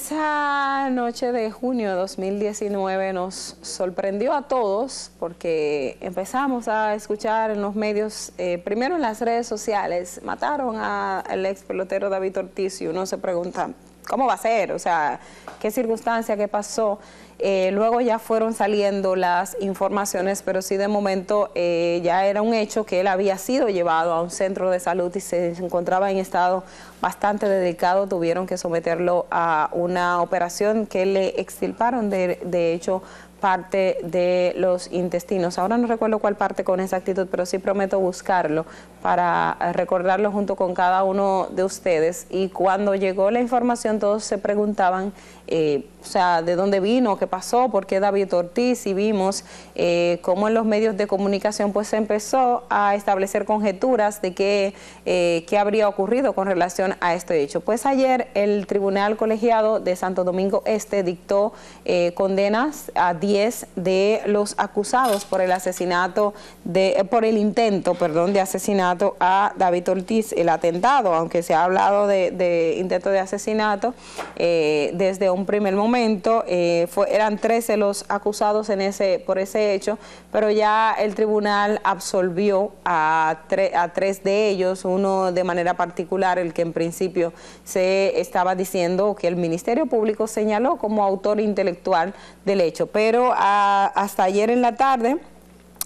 Esa noche de junio de 2019 nos sorprendió a todos porque empezamos a escuchar en los medios, eh, primero en las redes sociales, mataron al ex pelotero David Ortiz y uno se pregunta, ¿cómo va a ser? O sea, ¿qué circunstancia, qué pasó? Eh, luego ya fueron saliendo las informaciones, pero sí de momento eh, ya era un hecho que él había sido llevado a un centro de salud y se encontraba en estado bastante delicado. Tuvieron que someterlo a una operación que le extirparon, de, de hecho, parte de los intestinos. Ahora no recuerdo cuál parte con exactitud, pero sí prometo buscarlo para recordarlo junto con cada uno de ustedes. Y cuando llegó la información, todos se preguntaban eh, o sea, de dónde vino, qué pasó, por qué David Ortiz y vimos eh, cómo en los medios de comunicación pues se empezó a establecer conjeturas de qué, eh, qué habría ocurrido con relación a este hecho. Pues ayer el Tribunal Colegiado de Santo Domingo Este dictó condenas a 10 de los acusados por el asesinato de, por el intento, perdón, de asesinato a David Ortiz, el atentado, aunque se ha hablado de, de intento de asesinato desde un un primer momento, eh, fue, eran 13 los acusados en ese, por ese hecho, pero ya el tribunal absolvió a, a tres de ellos, uno de manera particular, el que en principio se estaba diciendo que el Ministerio Público señaló como autor intelectual del hecho, pero ah, hasta ayer en la tarde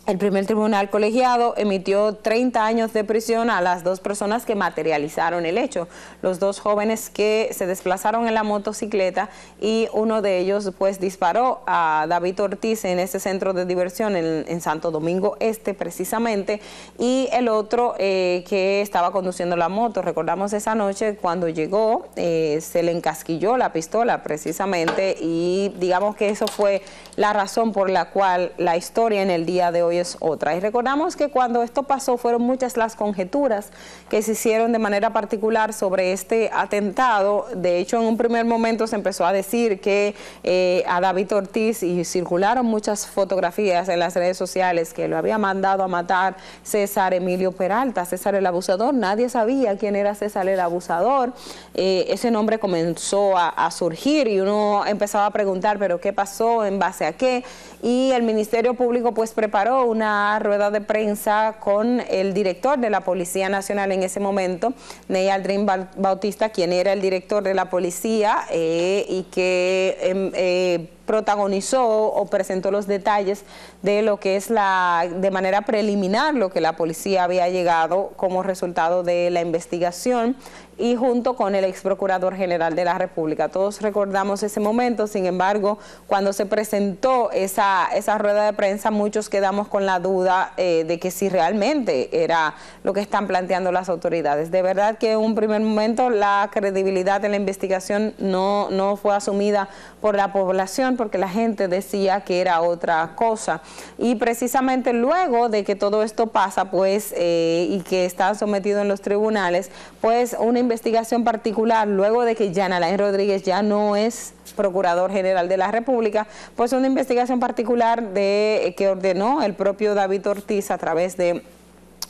el primer tribunal colegiado emitió 30 años de prisión a las dos personas que materializaron el hecho, los dos jóvenes que se desplazaron en la motocicleta y uno de ellos pues disparó a David Ortiz en ese centro de diversión en, Santo Domingo Este precisamente y el otro eh, que estaba conduciendo la moto. Recordamos esa noche cuando llegó eh, se le encasquilló la pistola precisamente y digamos que eso fue la razón por la cual la historia en el día de hoy es otra. Y recordamos que cuando esto pasó fueron muchas las conjeturas que se hicieron de manera particular sobre este atentado. De hecho, en un primer momento se empezó a decir que eh, a David Ortiz y circularon muchas fotografías en las redes sociales que lo había mandado a matar César Emilio Peralta, César el abusador. Nadie sabía quién era César el abusador. Eh, ese nombre comenzó a, a surgir y uno empezaba a preguntar, pero ¿qué pasó? ¿En base a qué? Y el Ministerio Público pues preparó una rueda de prensa con el director de la Policía Nacional en ese momento, Ney Aldrin Bautista, quien era el director de la policía eh, y que em, eh, protagonizó o presentó los detalles de lo que es la, de manera preliminar, lo que la policía había llegado como resultado de la investigación y junto con el ex procurador general de la República. Todos recordamos ese momento, sin embargo, cuando se presentó esa, esa rueda de prensa, muchos quedamos con la duda eh, de que si realmente era lo que están planteando las autoridades. De verdad que en un primer momento la credibilidad de la investigación no, no fue asumida por la población porque la gente decía que era otra cosa. Y precisamente luego de que todo esto pasa, pues, eh, y que está sometido en los tribunales, pues una investigación particular, luego de que Jan Alain Rodríguez ya no es procurador general de la República, pues una investigación particular de que ordenó el propio David Ortiz a través de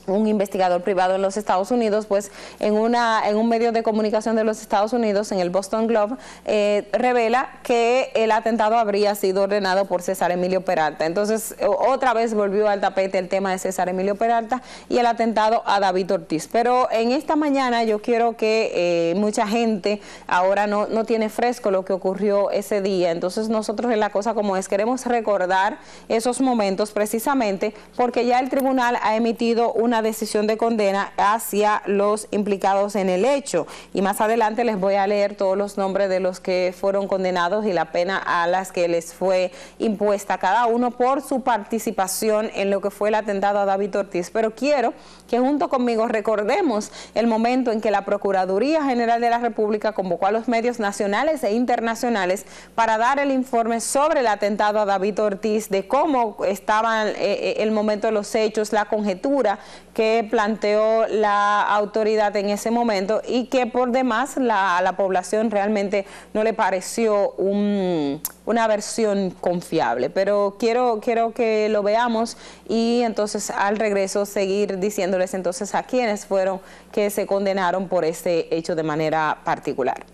un investigador privado en los Estados Unidos, pues en, una, en un medio de comunicación de los Estados Unidos, en el Boston Globe, eh, revela que el atentado habría sido ordenado por César Emilio Peralta. Entonces, otra vez volvió al tapete el tema de César Emilio Peralta y el atentado a David Ortiz. Pero en esta mañana yo quiero que eh, mucha gente ahora no, no tiene fresco lo que ocurrió ese día. Entonces, nosotros en la cosa como es, queremos recordar esos momentos precisamente porque ya el tribunal ha emitido un una decisión de condena hacia los implicados en el hecho. Y más adelante les voy a leer todos los nombres de los que fueron condenados y la pena a las que les fue impuesta cada uno por su participación en lo que fue el atentado a David Ortiz. Pero quiero que junto conmigo recordemos el momento en que la Procuraduría General de la República convocó a los medios nacionales e internacionales para dar el informe sobre el atentado a David Ortiz, de cómo estaba eh, eh, el momento de los hechos, la conjetura que planteó la autoridad en ese momento y que por demás la, la población realmente no le pareció una versión confiable. Pero quiero, quiero que lo veamos y entonces al regreso seguir diciéndoles entonces a quienes fueron que se condenaron por este hecho de manera particular.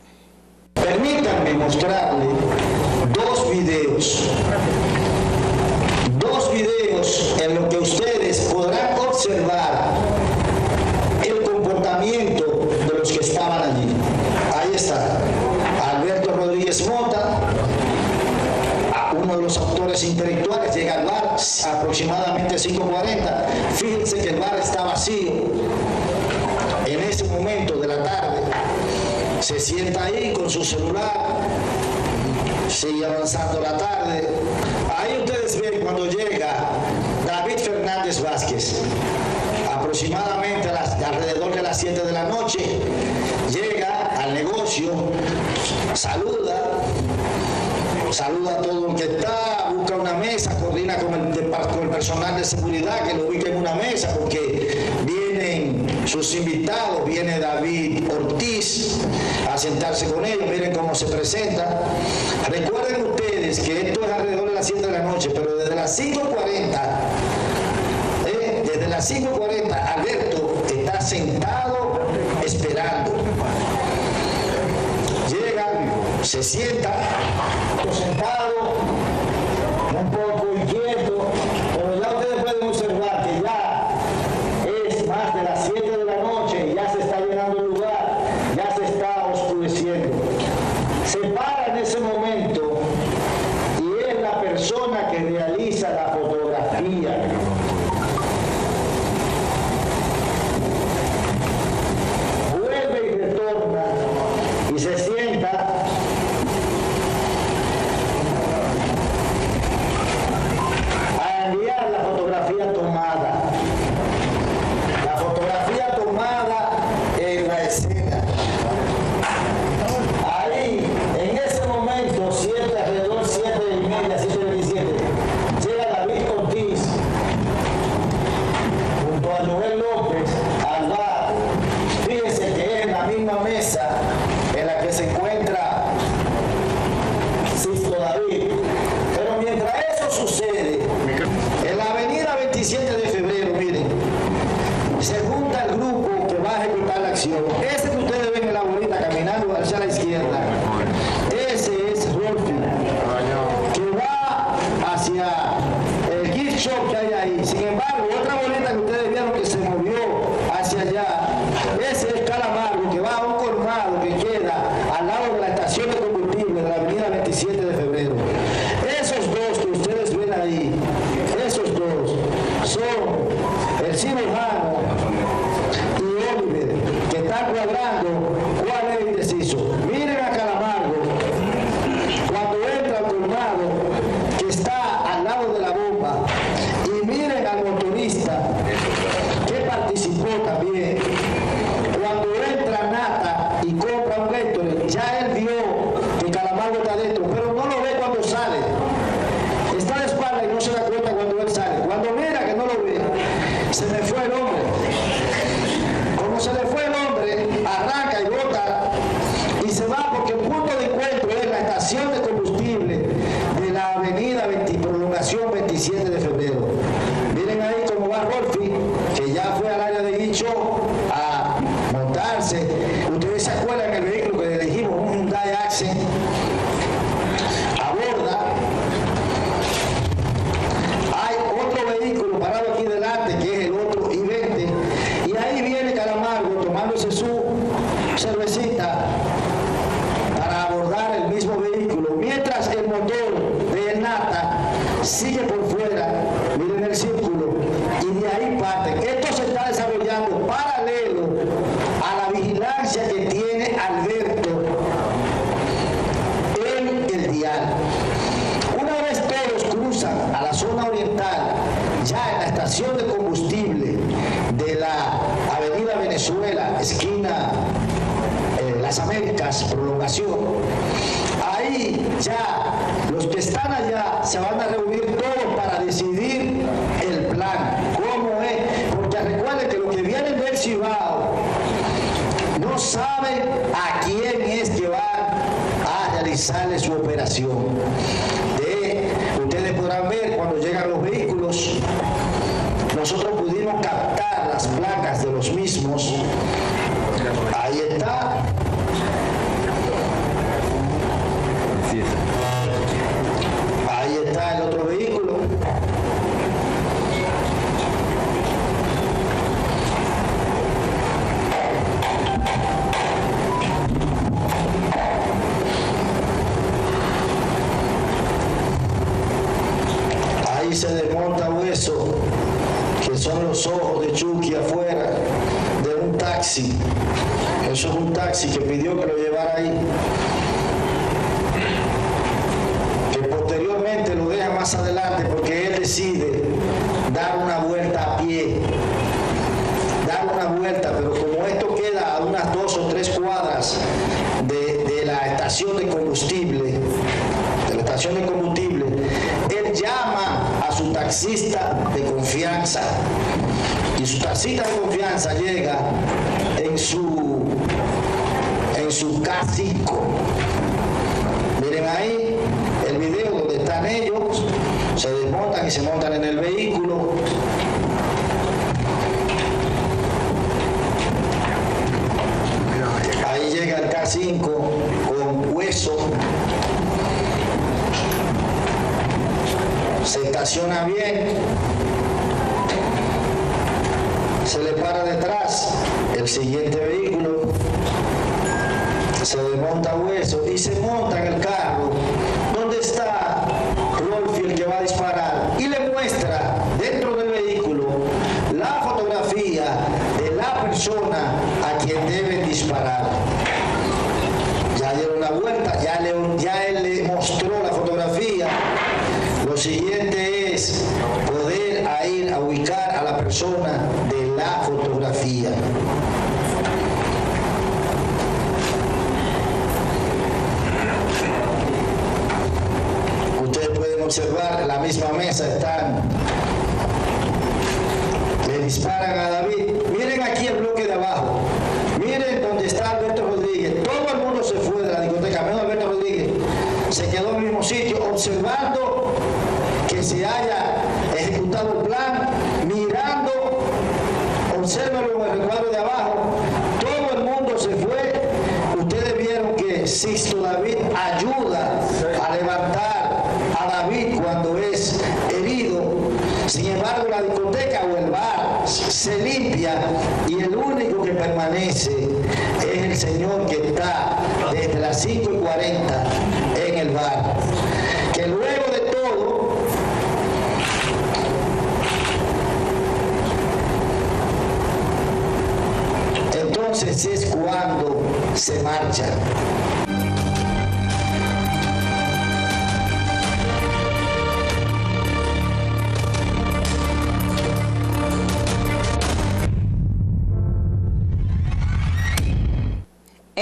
Permítanme mostrarles dos videos dos videos en los que ustedes podrán observar el comportamiento de los que estaban allí. Ahí está, Alberto Rodríguez Mota, uno de los autores intelectuales, llega al bar aproximadamente 5.40. Fíjense que el bar está vacío en ese momento de la tarde. Se sienta ahí con su celular, sigue avanzando la tarde, Ahí ustedes ven cuando llega David Fernández Vázquez, aproximadamente alrededor de las 7 de la noche, llega al negocio, saluda, saluda a todo el que está, busca una mesa, coordina con el, con el personal de seguridad que lo ubique en una mesa porque vienen sus invitados, viene David Ortiz a sentarse con ellos, miren cómo se presenta. Recuerden ustedes que esto es alrededor las 7 de la noche, pero desde las 5.40, eh, desde las 5.40, Alberto está sentado esperando. Llega, se sienta, sentado Ese se van a reunir todos para decidir el plan. ¿Cómo es? Porque recuerden que los que vienen del Cibao no saben a quién es que van a realizarle su operación. Taxi que pidió que lo llevara ahí. Que posteriormente lo deja más adelante porque él decide dar una vuelta a pie. Dar una vuelta, pero como esto queda a unas dos o tres cuadras de, de la estación de combustible, de la estación de combustible, él llama a su taxista de confianza y su taxista de confianza llega en su en su K5 miren ahí el video donde están ellos se desmontan y se montan en el vehículo. Ahí llega el K5 con hueso. Se estaciona bien, se le para detrás el siguiente vehículo, se desmonta hueso y se monta en el carro donde está Rolfi el que va a disparar y le muestra dentro del vehículo la fotografía de la persona a quien debe disparar. Ya dieron la vuelta, ya, le, ya él le mostró la fotografía lo siguiente es poder ir a ubicar a la persona de la fotografía. Observar, la misma mesa están, le disparan a David. Miren aquí el bloque de abajo. Miren donde está Alberto Rodríguez. Todo el mundo se fue de la discoteca, menos Alberto Rodríguez. Se quedó en el mismo sitio observando que se haya ejecutado el plan, mirando, obsérvalo en el recuadro de abajo, todo el mundo se fue. Ustedes vieron que Sisto David ayuda a levantar a David cuando es herido. Sin embargo, la discoteca o el bar se limpia y el único que permanece es el Señor que está desde las 5 y 40 en el bar. Que luego de todo, entonces es cuando se marcha.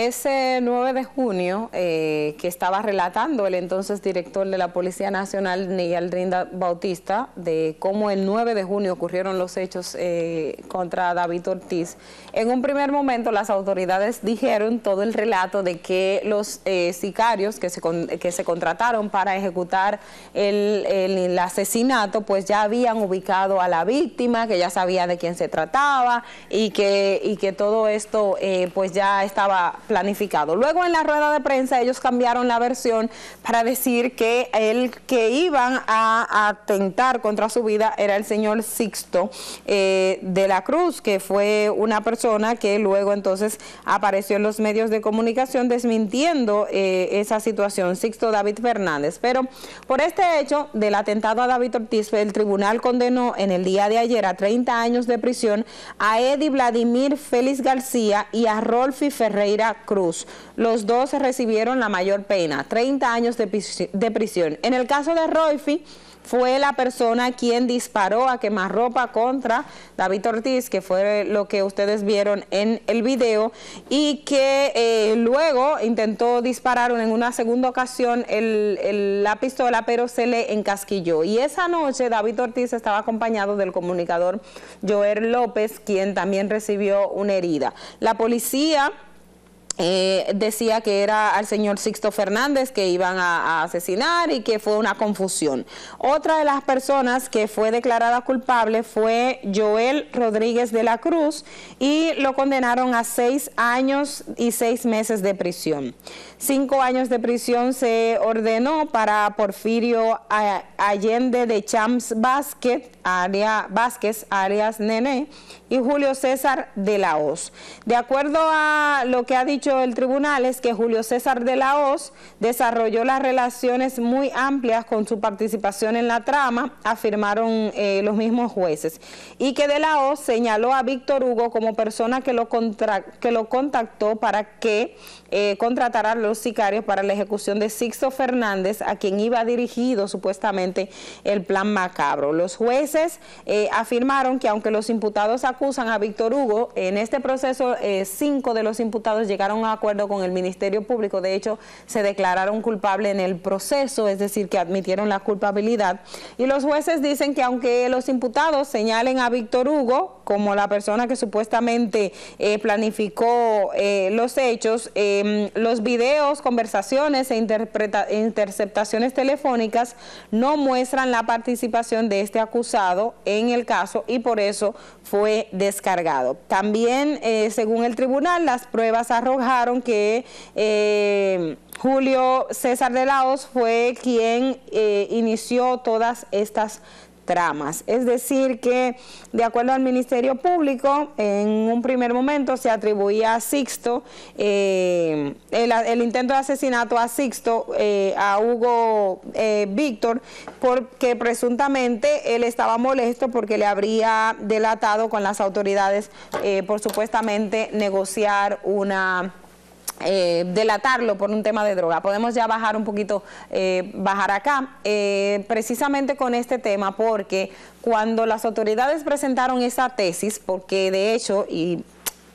Ese 9 de junio eh, que estaba relatando el entonces director de la Policía Nacional, Miguel Rinda Bautista, de cómo el 9 de junio ocurrieron los hechos eh, contra David Ortiz, en un primer momento las autoridades dijeron todo el relato de que los eh, sicarios que se, que se contrataron para ejecutar el, el, asesinato, pues ya habían ubicado a la víctima, que ya sabía de quién se trataba y que, y que todo esto pues ya estaba planificado. Luego en la rueda de prensa ellos cambiaron la versión para decir que el que iban a atentar contra su vida era el señor Sixto eh, de la Cruz, que fue una persona que luego entonces apareció en los medios de comunicación desmintiendo eh, esa situación, Sixto David Fernández. Pero por este hecho del atentado a David Ortiz, el tribunal condenó en el día de ayer a 30 años de prisión a Eddie Vladimir Félix García y a Rolfi Ferreira Cruz. Los dos recibieron la mayor pena, 30 años de, prisión. En el caso de Royfi, fue la persona quien disparó a quemarropa contra David Ortiz, que fue lo que ustedes vieron en el video, y que eh, luego intentó disparar en una segunda ocasión la pistola, pero se le encasquilló. Y esa noche David Ortiz estaba acompañado del comunicador Joel López, quien también recibió una herida. La policía eh, decía que era al señor Sixto Fernández que iban a, asesinar y que fue una confusión. Otra de las personas que fue declarada culpable fue Joel Rodríguez de la Cruz y lo condenaron a seis años y seis meses de prisión. Cinco años de prisión se ordenó para Porfirio Allende de Champs Vázquez, Aria, Vázquez, Arias Nene y Julio César de la Hoz. De acuerdo a lo que ha dicho el tribunal es que Julio César de la Hoz desarrolló las relaciones muy amplias con su participación en la trama, afirmaron eh, los mismos jueces, y que de la Hoz señaló a Víctor Hugo como persona que lo, que lo contactó para que eh, contratara a los sicarios para la ejecución de Sixto Fernández, a quien iba dirigido supuestamente el plan macabro. Los jueces eh, afirmaron que aunque los imputados acusan a Víctor Hugo, en este proceso cinco de los imputados llegaron a acuerdo con el Ministerio Público, de hecho se declararon culpables en el proceso, es decir, que admitieron la culpabilidad. Y los jueces dicen que aunque los imputados señalen a Víctor Hugo como la persona que supuestamente eh, planificó eh, los hechos, em, los videos, conversaciones e interceptaciones telefónicas no muestran la participación de este acusado en el caso y por eso fue descargado. También, eh, según el tribunal, las pruebas arrojaron que Julio César de Laos fue quien inició todas estas tramas. Es decir, que de acuerdo al Ministerio Público, en un primer momento se atribuía a Sixto eh, el, intento de asesinato a Sixto, eh, a Hugo eh, Víctor, porque presuntamente él estaba molesto porque le habría delatado con las autoridades por supuestamente negociar una eh, delatarlo por un tema de droga. Podemos ya bajar un poquito, eh, bajar acá, eh, precisamente con este tema, porque cuando las autoridades presentaron esa tesis, porque de hecho, y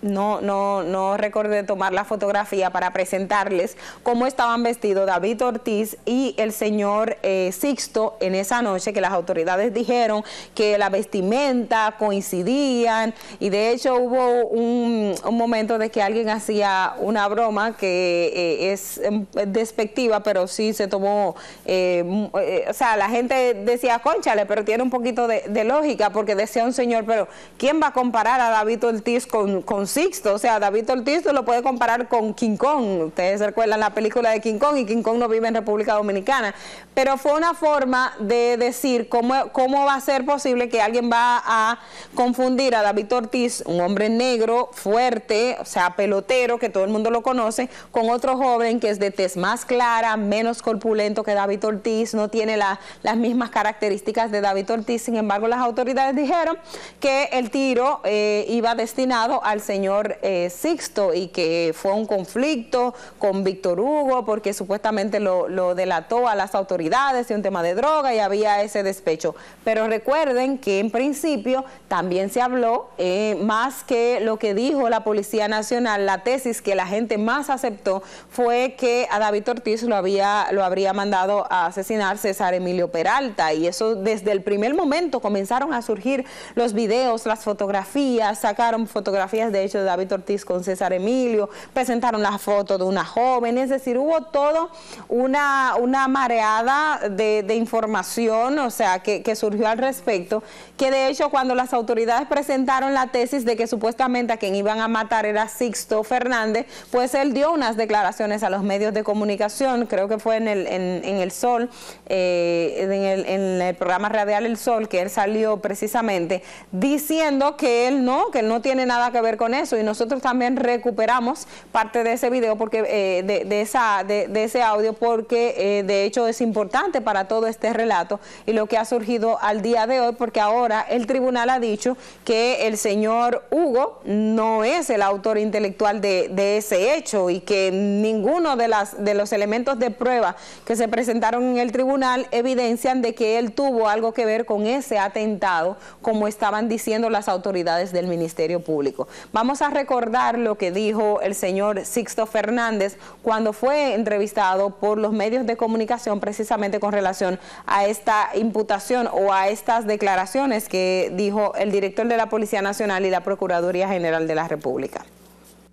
no, no, no recordé tomar la fotografía para presentarles cómo estaban vestidos David Ortiz y el señor eh, Sixto en esa noche, que las autoridades dijeron que la vestimenta coincidían y de hecho hubo un, momento de que alguien hacía una broma que eh, es em, despectiva, pero sí se tomó, eh, o sea, la gente decía, conchale, pero tiene un poquito de, lógica, porque decía un señor, pero ¿quién va a comparar a David Ortiz con, con Sixto. O sea, David Ortiz lo puede comparar con King Kong. Ustedes recuerdan la película de King Kong y King Kong no vive en República Dominicana. Pero fue una forma de decir cómo, cómo va a ser posible que alguien va a confundir a David Ortiz, un hombre negro, fuerte, o sea, pelotero, que todo el mundo lo conoce, con otro joven que es de tez más clara, menos corpulento que David Ortiz, no tiene las mismas características de David Ortiz. Sin embargo, las autoridades dijeron que el tiro eh, iba destinado al señor señor eh, Sixto y que fue un conflicto con Víctor Hugo porque supuestamente lo, delató a las autoridades y un tema de droga y había ese despecho. Pero recuerden que en principio también se habló, eh, más que lo que dijo la Policía Nacional, la tesis que la gente más aceptó fue que a David Ortiz lo, había, lo habría mandado a asesinar César Emilio Peralta y eso desde el primer momento comenzaron a surgir los videos, las fotografías, sacaron fotografías de de David Ortiz con César Emilio, presentaron la foto de una joven, es decir, hubo todo una, una mareada de, información, o sea, que, surgió al respecto, que de hecho cuando las autoridades presentaron la tesis de que supuestamente a quien iban a matar era Sixto Fernández, pues él dio unas declaraciones a los medios de comunicación, creo que fue en el, en, el Sol, eh, en, el, en el programa radial El Sol, que él salió precisamente diciendo que él no, que él no tiene nada que ver con eso y nosotros también recuperamos parte de ese video porque eh, de, esa de, ese audio porque eh, de hecho es importante para todo este relato y lo que ha surgido al día de hoy porque ahora el tribunal ha dicho que el señor Hugo no es el autor intelectual de, de ese hecho y que ninguno de las de los elementos de prueba que se presentaron en el tribunal evidencian de que él tuvo algo que ver con ese atentado como estaban diciendo las autoridades del Ministerio Público. Vamos a recordar lo que dijo el señor Sixto Fernández cuando fue entrevistado por los medios de comunicación precisamente con relación a esta imputación o a estas declaraciones que dijo el director de la Policía Nacional y la Procuraduría General de la República.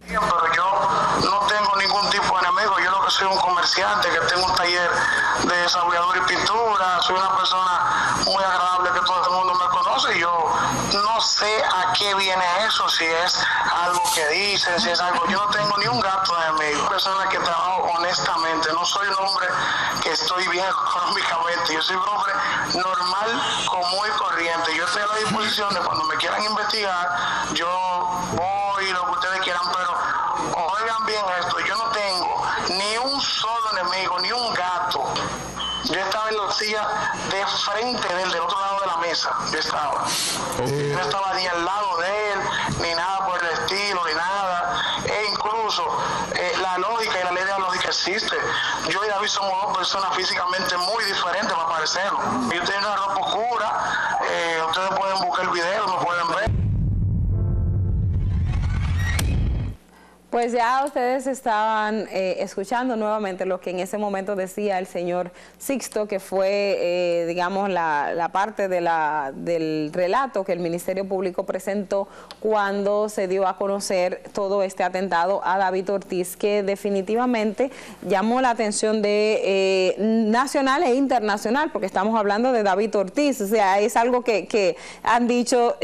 Pero yo no tengo ningún tipo de enemigo, yo lo que soy un comerciante, que tengo un taller de desarrollador y pintura, soy una persona muy agradable que todo el mundo me conoce yo no sé a qué viene eso, si es algo que dicen, si es algo, yo no tengo ni un gato de enemigo, persona que trabajo honestamente, no soy un hombre que estoy bien económicamente, yo soy un hombre normal, común y corriente, yo estoy a la disposición de cuando me quieran investigar, yo voy lo que ustedes quieran, pero oigan bien esto, yo no tengo ni un solo enemigo, ni un gato. Yo estaba en la silla de frente de él, del otro lado de la mesa. Yo estaba. No estaba ni al lado de él, ni nada por el estilo, ni nada. E incluso eh, la lógica y la ley de la lógica existe. Yo y David somos dos personas físicamente muy diferentes para parecernos. Yo tengo una ropa oscura, eh, ustedes pueden buscar el video, me pueden ver. Pues ya ustedes estaban eh, escuchando nuevamente lo que en ese momento decía el señor Sixto, que fue, eh, digamos, la, parte de la, del relato que el Ministerio Público presentó cuando se dio a conocer todo este atentado a David Ortiz, que definitivamente llamó la atención de eh, nacional e internacional, porque estamos hablando de David Ortiz, o sea, es algo que, que han dicho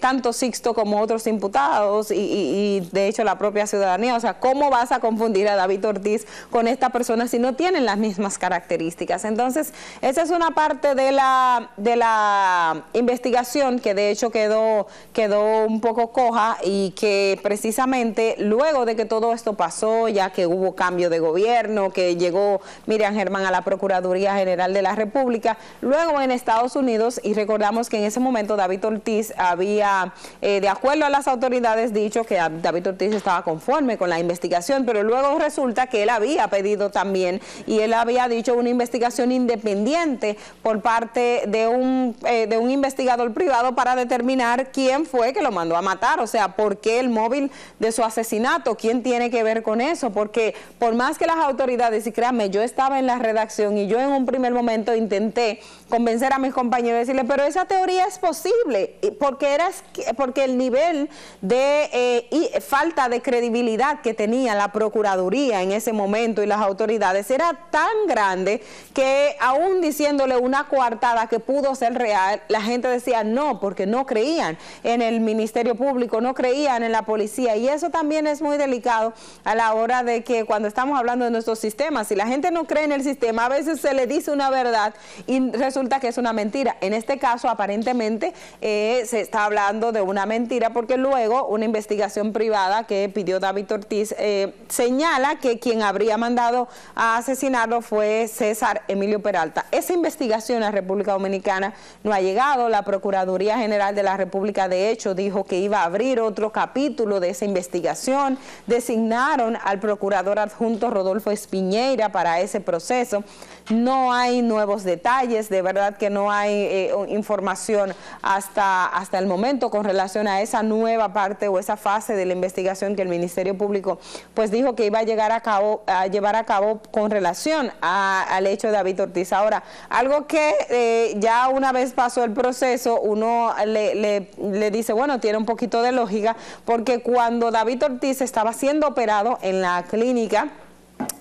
tanto Sixto como otros imputados y, y de hecho la propia ciudad o sea, ¿cómo vas a confundir a David Ortiz con esta persona si no tienen las mismas características? Entonces, esa es una parte de la, de la investigación que de hecho quedó, quedó un poco coja y que precisamente luego de que todo esto pasó, ya que hubo cambio de gobierno, que llegó Miriam Germán a la Procuraduría General de la República, luego en Estados Unidos, y recordamos que en ese momento David Ortiz había, eh, de acuerdo a las autoridades, dicho que David Ortiz estaba conforme con la investigación, pero luego resulta que él había pedido también y él había dicho una investigación independiente por parte de un, eh, de un investigador privado para determinar quién fue que lo mandó a matar, o sea, por qué el móvil de su asesinato, quién tiene que ver con eso, porque por más que las autoridades, y créanme, yo estaba en la redacción y yo en un primer momento intenté convencer a mis compañeros y decirle, pero esa teoría es posible, porque, era, porque el nivel de eh, falta de credibilidad que tenía la Procuraduría en ese momento y las autoridades era tan grande que aún diciéndole una coartada que pudo ser real, la gente decía no, porque no creían en el Ministerio Público, no creían en la policía y eso también es muy delicado a la hora de que cuando estamos hablando de nuestros sistemas, si la gente no cree en el sistema, a veces se le dice una verdad y resulta que es una mentira. En este caso, aparentemente, eh, se está hablando de una mentira porque luego una investigación privada que pidió David Ortiz, eh, señala que quien habría mandado a asesinarlo fue César Emilio Peralta. Esa investigación a República Dominicana no ha llegado. La Procuraduría General de la República, de hecho, dijo que iba a abrir otro capítulo de esa investigación. Designaron al procurador adjunto Rodolfo Espiñeira para ese proceso. No hay nuevos detalles, de verdad que no hay eh, información hasta, hasta el momento con relación a esa nueva parte o esa fase de la investigación que el Ministerio Público pues dijo que iba a llegar a cabo, a llevar a cabo con relación al hecho de David Ortiz. Ahora, algo que eh, ya una vez pasó el proceso, uno le dice, bueno, tiene un poquito de lógica, porque cuando David Ortiz estaba siendo operado en la clínica,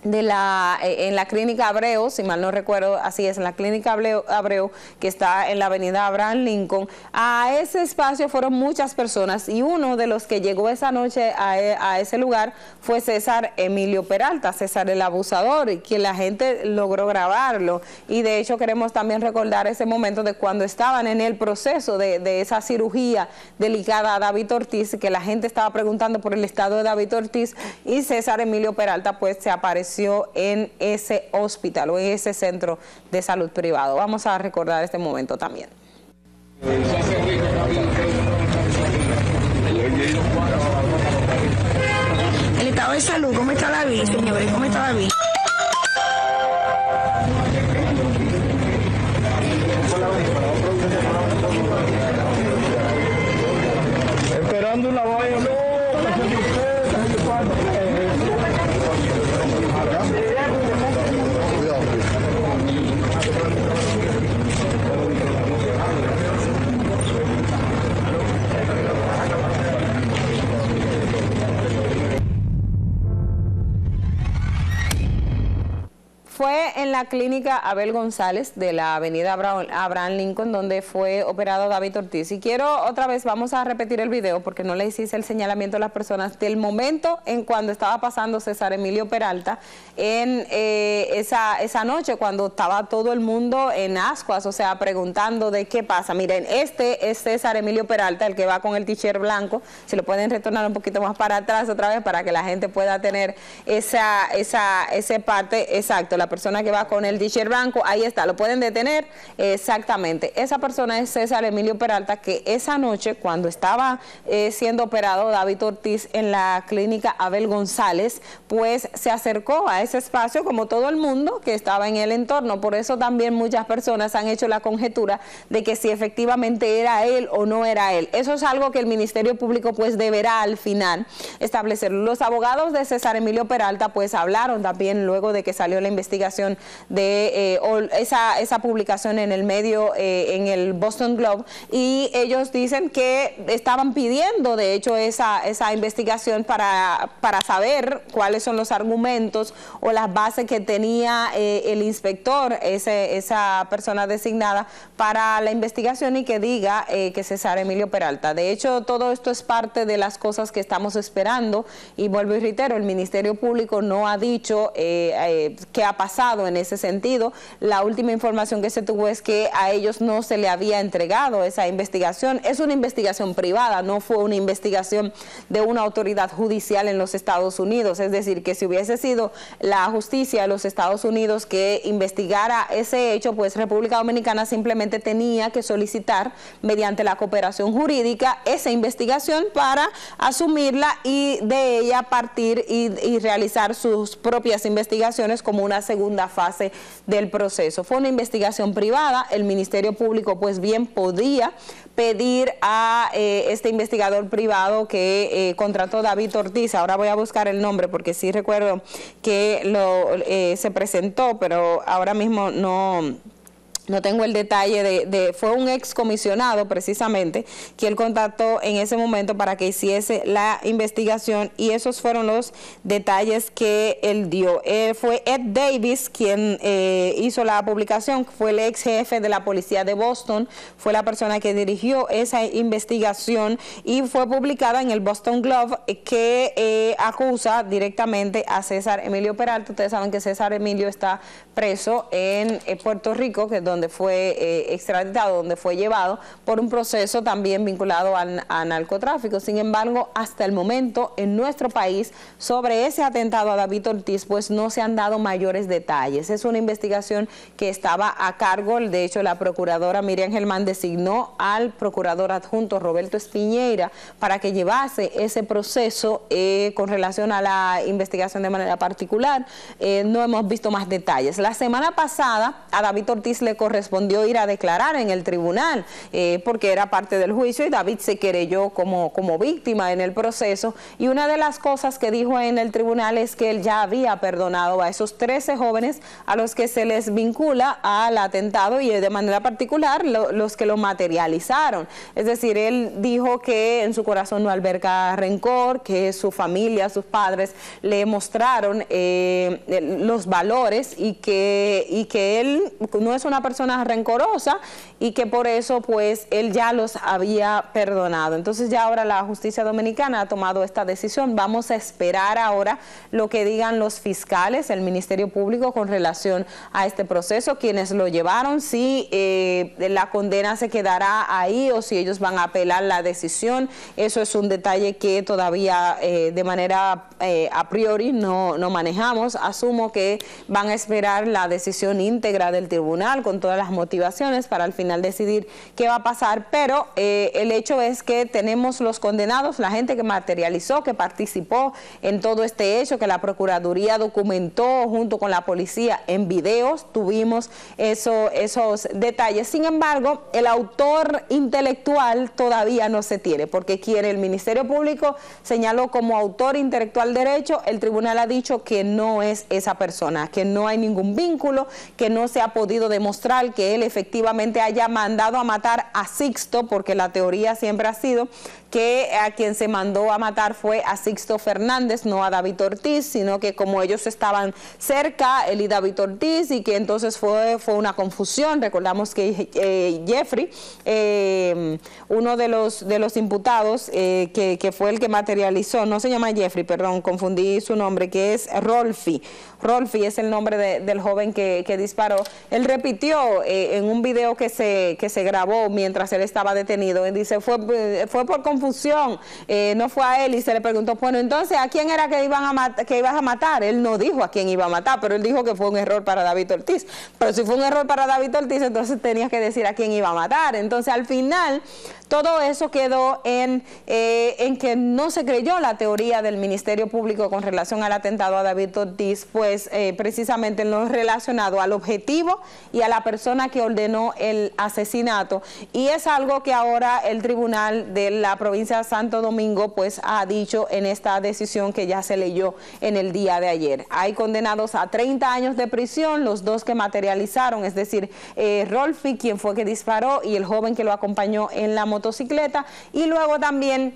de la, eh, en la clínica Abreu, si mal no recuerdo, así es, en la clínica Abreu, que está en la avenida Abraham Lincoln, a ese espacio fueron muchas personas y uno de los que llegó esa noche a, e, a ese lugar fue César Emilio Peralta, César el abusador, y que la gente logró grabarlo. Y de hecho queremos también recordar ese momento de cuando estaban en el proceso de, de esa cirugía delicada a David Ortiz, que la gente estaba preguntando por el estado de David Ortiz y César Emilio Peralta pues se apareció en ese hospital o en ese centro de salud privado. Vamos a recordar este momento también. El estado de salud, ¿cómo está la vida, señores? ¿Cómo está la vida? Esperando una vaina. Fue en la clínica Abel González de la avenida Abraham Lincoln, donde fue operado David Ortiz. Y quiero otra vez, vamos a repetir el video porque no le hiciste el señalamiento a las personas del momento en cuando estaba pasando César Emilio Peralta en eh, esa, esa noche, cuando estaba todo el mundo en ascuas, o sea, preguntando de qué pasa. Miren, este es César Emilio Peralta, el que va con el t-shirt blanco. Se lo pueden retornar un poquito más para atrás otra vez para que la gente pueda tener esa, esa, esa parte, exacto, persona que va con el t-shirt blanco, ahí está, lo pueden detener exactamente. Esa persona es César Emilio Peralta, que esa noche, cuando estaba eh, siendo operado David Ortiz en la clínica Abel González, pues se acercó a ese espacio como todo el mundo que estaba en el entorno. Por eso también muchas personas han hecho la conjetura de que si efectivamente era él o no era él. Eso es algo que el Ministerio Público pues deberá al final establecer. Los abogados de César Emilio Peralta pues hablaron también luego de que salió la investigación de eh, esa, esa, publicación en el medio, eh, en el Boston Globe, y ellos dicen que estaban pidiendo de hecho esa, esa investigación para, para saber cuáles son los argumentos o las bases que tenía eh, el inspector, ese, esa persona designada para la investigación y que diga que César Emilio Peralta. De hecho, todo esto es parte de las cosas que estamos esperando y vuelvo y reitero, el Ministerio Público no ha dicho qué ha pasado en ese sentido. La última información que se tuvo es que a ellos no se le había entregado esa investigación. Es una investigación privada, no fue una investigación de una autoridad judicial en los Estados Unidos. Es decir, que si hubiese sido la justicia de los Estados Unidos que investigara ese hecho, pues República Dominicana simplemente tenía que solicitar mediante la cooperación jurídica esa investigación para asumirla y de ella partir y, y realizar sus propias investigaciones como una segunda fase del proceso. Fue una investigación privada, el Ministerio Público pues bien podía pedir a eh, este investigador privado que eh, contrató David Ortiz, ahora voy a buscar el nombre porque sí recuerdo que lo eh, se presentó, pero ahora mismo no no tengo el detalle de, fue un ex comisionado precisamente él contactó en ese momento para que hiciese la investigación y esos fueron los detalles que él dio. Eh, fue Ed Davis quien eh, hizo la publicación, fue el ex jefe de la policía de Boston, fue la persona que dirigió esa investigación y fue publicada en el Boston Globe eh, que acusa directamente a César Emilio Peralta. Ustedes saben que César Emilio está preso en Puerto Rico, que es donde donde fue eh, extraditado, donde fue llevado por un proceso también vinculado al, a narcotráfico. Sin embargo, hasta el momento en nuestro país sobre ese atentado a David Ortiz, pues no se han dado mayores detalles. Es una investigación que estaba a cargo, de hecho la procuradora Miriam Germán designó al procurador adjunto Roberto Espiñeira para que llevase ese proceso eh, con relación a la investigación de manera particular. Eh, no hemos visto más detalles. La semana pasada a David Ortiz le correspondió ir a declarar en el tribunal, eh, porque era parte del juicio y David se querelló como, como víctima en el proceso. Y una de las cosas que dijo en el tribunal es que él ya había perdonado a esos 13 jóvenes a los que se les vincula al atentado y de manera particular los que lo materializaron. Es decir, él dijo que en su corazón no alberga rencor, que su familia, sus padres le mostraron eh, los valores y que, y que él no es una persona rencorosa y que por eso pues él ya los había perdonado. Entonces ya ahora la justicia dominicana ha tomado esta decisión. Vamos a esperar ahora lo que digan los fiscales, el Ministerio Público con relación a este proceso, quienes lo llevaron, si eh, la condena se quedará ahí o si ellos van a apelar la decisión. Eso es un detalle que todavía eh, de manera eh, a priori no, no manejamos. Asumo que van a esperar la decisión íntegra del tribunal todas las motivaciones para al final decidir qué va a pasar, pero eh, el hecho es que tenemos los condenados, la gente que materializó, que participó en todo este hecho, que la Procuraduría documentó junto con la policía en videos, tuvimos eso, esos detalles. Sin embargo, el autor intelectual todavía no se tiene, porque quiere el Ministerio Público señaló como autor intelectual derecho, el tribunal ha dicho que no es esa persona, que no hay ningún vínculo, que no se ha podido demostrar que él efectivamente haya mandado a matar a Sixto, porque la teoría siempre ha sido que a quien se mandó a matar fue a Sixto Fernández, no a David Ortiz, sino que como ellos estaban cerca, él y David Ortiz, y que entonces fue, fue una confusión. Recordamos que eh, Jeffrey, eh, uno de los, de los imputados, eh, que, fue el que materializó, no se llama Jeffrey, perdón, confundí su nombre, que es Rolfi. Rolfi es el nombre del joven que, disparó. Él repitió en un video que se, que se grabó mientras él estaba detenido, él dice, fue, fue por confusión confusión, eh, no fue a él y se le preguntó, bueno, entonces, ¿a quién era que, iban a que ibas a matar? Él no dijo a quién iba a matar, pero él dijo que fue un error para David Ortiz. Pero si fue un error para David Ortiz, entonces tenías que decir a quién iba a matar. Entonces, al final, todo eso quedó en, eh, en que no se creyó la teoría del Ministerio Público con relación al atentado a David Ortiz, pues eh, precisamente en lo relacionado al objetivo y a la persona que ordenó el asesinato. Y es algo que ahora el Tribunal de la provincia de Santo Domingo pues ha dicho en esta decisión que ya se leyó en el día de ayer. Hay condenados a 30 años de prisión, los dos que materializaron, es decir, eh, Rolfi, quien fue que disparó, y el joven que lo acompañó en la motocicleta, y luego también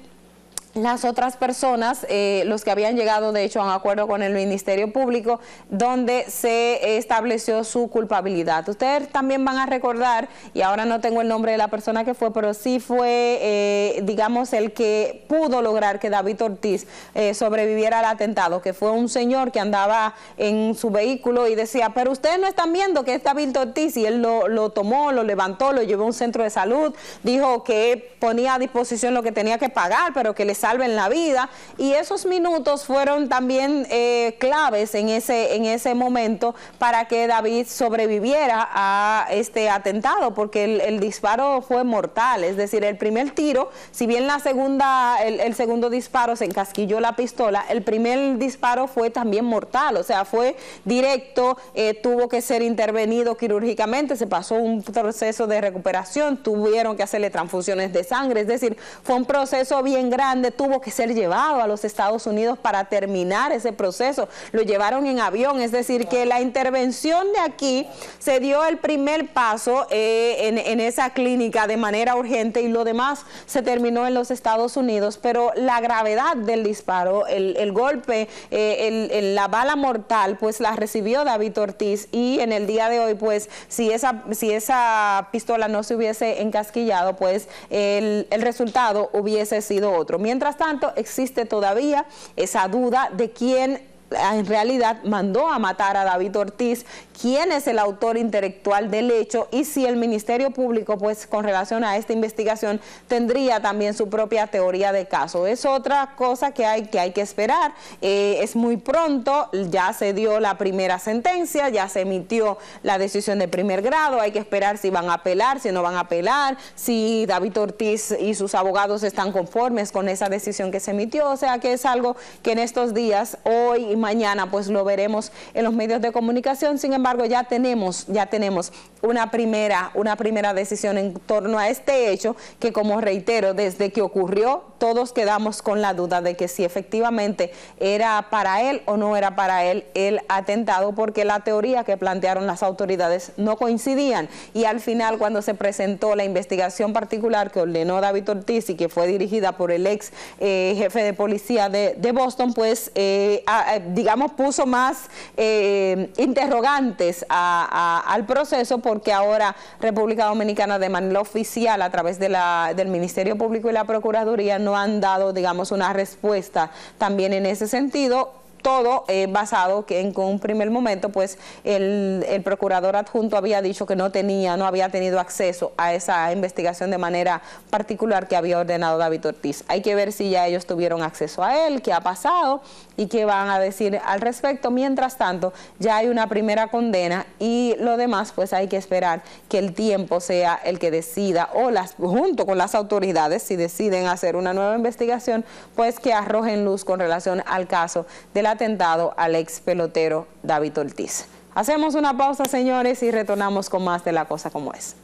las otras personas, eh, los que habían llegado de hecho a un acuerdo con el Ministerio Público, donde se estableció su culpabilidad. Ustedes también van a recordar, y ahora no tengo el nombre de la persona que fue, pero sí fue, eh, digamos, el que pudo lograr que David Ortiz eh, sobreviviera al atentado, que fue un señor que andaba en su vehículo y decía, pero ustedes no están viendo que es David Ortiz, y él lo, lo tomó, lo levantó, lo llevó a un centro de salud, dijo que ponía a disposición lo que tenía que pagar, pero que les salven la vida. Y esos minutos fueron también eh, claves en ese, en ese momento para que David sobreviviera a este atentado, porque el, disparo fue mortal. Es decir, el primer tiro, si bien la segunda, el, segundo disparo se encasquilló la pistola, el primer disparo fue también mortal. O sea, fue directo, eh, tuvo que ser intervenido quirúrgicamente, se pasó un proceso de recuperación, tuvieron que hacerle transfusiones de sangre. Es decir, fue un proceso bien grande tuvo que ser llevado a los Estados Unidos para terminar ese proceso. Lo llevaron en avión, es decir, que la intervención de aquí se dio el primer paso eh, en, esa clínica de manera urgente y lo demás se terminó en los Estados Unidos, pero la gravedad del disparo, el, golpe, eh, la bala mortal, pues la recibió David Ortiz y en el día de hoy, pues si esa, si esa pistola no se hubiese encasquillado, pues el, el resultado hubiese sido otro. Mientras tanto, existe todavía esa duda de quién en realidad mandó a matar a David Ortiz, quién es el autor intelectual del hecho y si el Ministerio Público, pues con relación a esta investigación, tendría también su propia teoría de caso. Es otra cosa que hay que, hay que esperar. Eh, es muy pronto, ya se dio la primera sentencia, ya se emitió la decisión de primer grado, hay que esperar si van a apelar, si no van a apelar, si David Ortiz y sus abogados están conformes con esa decisión que se emitió. O sea que es algo que en estos días, hoy mañana pues lo veremos en los medios de comunicación. Sin embargo, ya tenemos, ya tenemos una primera, una primera decisión en torno a este hecho que como reitero, desde que ocurrió, todos quedamos con la duda de que si efectivamente era para él o no era para él el atentado, porque la teoría que plantearon las autoridades no coincidían. Y al final, cuando se presentó la investigación particular que ordenó David Ortiz y que fue dirigida por el ex eh, jefe de policía de, Boston, pues eh, digamos, puso más eh, interrogantes al proceso porque ahora República Dominicana de manera oficial a través de la, del Ministerio Público y la Procuraduría no han dado, digamos, una respuesta también en ese sentido todo eh, basado que en un primer momento pues el, el, procurador adjunto había dicho que no tenía, no había tenido acceso a esa investigación de manera particular que había ordenado David Ortiz. Hay que ver si ya ellos tuvieron acceso a él, qué ha pasado y qué van a decir al respecto. Mientras tanto, ya hay una primera condena y lo demás pues hay que esperar que el tiempo sea el que decida o las junto con las autoridades si deciden hacer una nueva investigación, pues que arrojen luz con relación al caso de la atentado al ex pelotero David Ortiz. Hacemos una pausa, señores, y retornamos con más de la cosa como es.